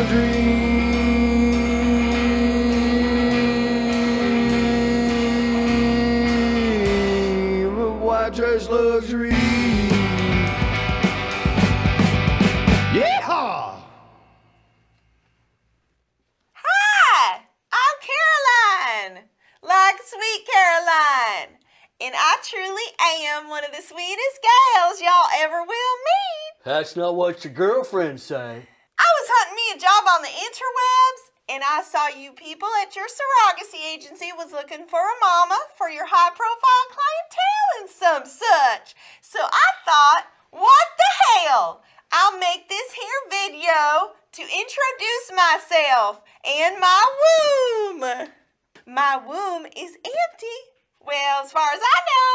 a dream of white trash luxury. Yeehaw! Hi, I'm Caroline, like sweet Caroline. And I truly am one of the sweetest gals y'all ever will meet. That's not what your girlfriends say. I was hunting me a job on the interwebs, and I saw you people at your surrogacy agency was looking for a mama for your high profile clientele and some such. So I thought, what the hell? I'll make this here video to introduce myself and my womb. My womb is empty. Well, as far as I know,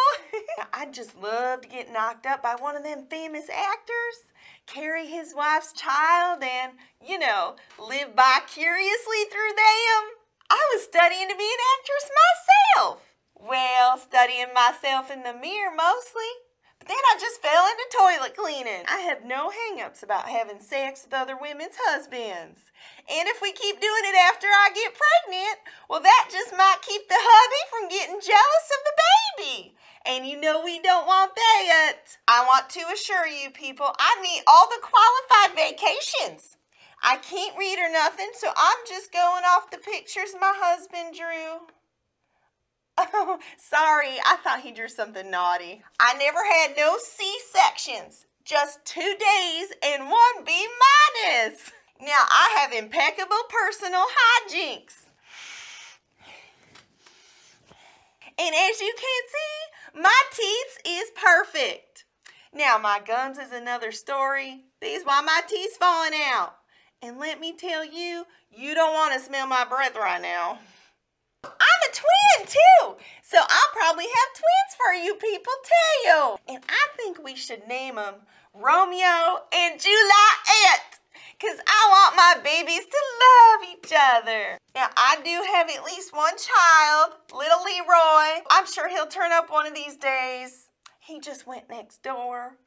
I'd just love to get knocked up by one of them famous actors, carry his wife's child, and, you know, live vicariously through them. I was studying to be an actress myself. Well, studying myself in the mirror mostly. But then I just fell into toilet cleaning. I have no hang-ups about having sex with other women's husbands. And if we keep doing it after I get pregnant, well, that just might keep the hubby from getting jealous of the baby. And you know we don't want that. I want to assure you people, I need all the qualified vacations. I can't read or nothing, so I'm just going off the pictures my husband drew. Oh, sorry, I thought he drew something naughty. I never had no C-sections, just two days and one B minus. Now, I have impeccable personal hijinks. And as you can see, my teeth is perfect. Now, my gums is another story. These why my teeth's falling out. And let me tell you, you don't want to smell my breath right now. I'm a twin too, so I'll probably have twins for you people too. And I think we should name them Romeo and Juliet, because I want my babies to love each other. I do have at least one child, little Leroy. I'm sure he'll turn up one of these days. He just went next door.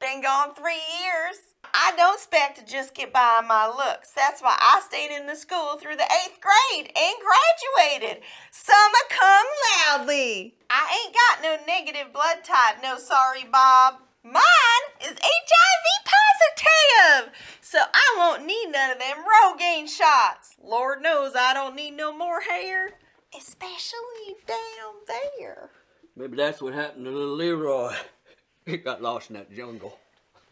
Been gone three years. I don't expect to just get by on my looks. That's why I stayed in the school through the eighth grade and graduated. Summa cum loudly. I ain't got no negative blood type, no sorry, Bob. Mine is HIV positive, so I won't need none of them Rogaine shots. Lord knows I don't need no more hair, especially down there. Maybe that's what happened to little Leroy. He got lost in that jungle.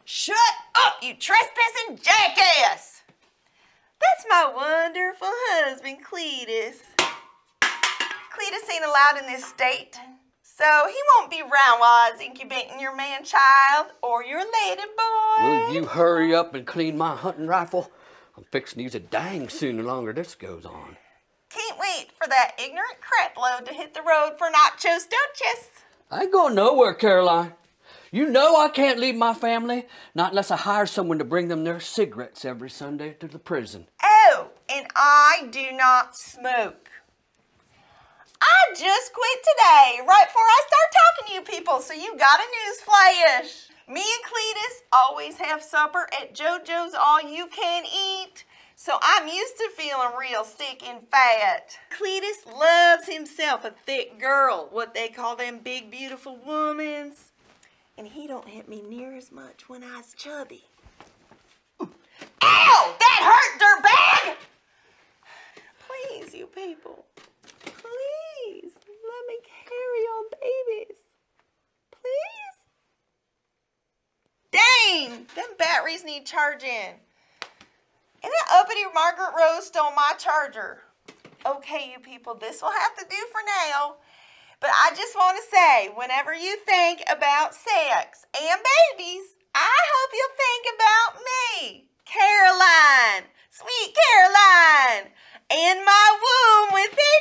Shut up, you trespassing jackass! That's my wonderful husband, Cletus. Cletus ain't allowed in this state, so he won't be around while I was incubating your man-child or your lady boy. Will you hurry up and clean my hunting rifle? I'm fixing to use a dang sooner longer this goes on. Can't wait for that ignorant crap load to hit the road for nachos, don't you? I ain't going nowhere, Caroline. You know I can't leave my family, not unless I hire someone to bring them their cigarettes every Sunday to the prison. Oh, and I do not smoke. I just quit today, right before I start talking to you people, so you got a news flash. Me and Cletus always have supper at JoJo's All You Can Eat, so I'm used to feeling real sick and fat. Cletus loves himself a thick girl, what they call them big beautiful womans. And he don't hit me near as much when I was chubby. batteries need charging. And I uppity your Margaret Rose stole my charger. Okay, you people, this will have to do for now. But I just want to say, whenever you think about sex and babies, I hope you think about me, Caroline, sweet Caroline, and my womb within.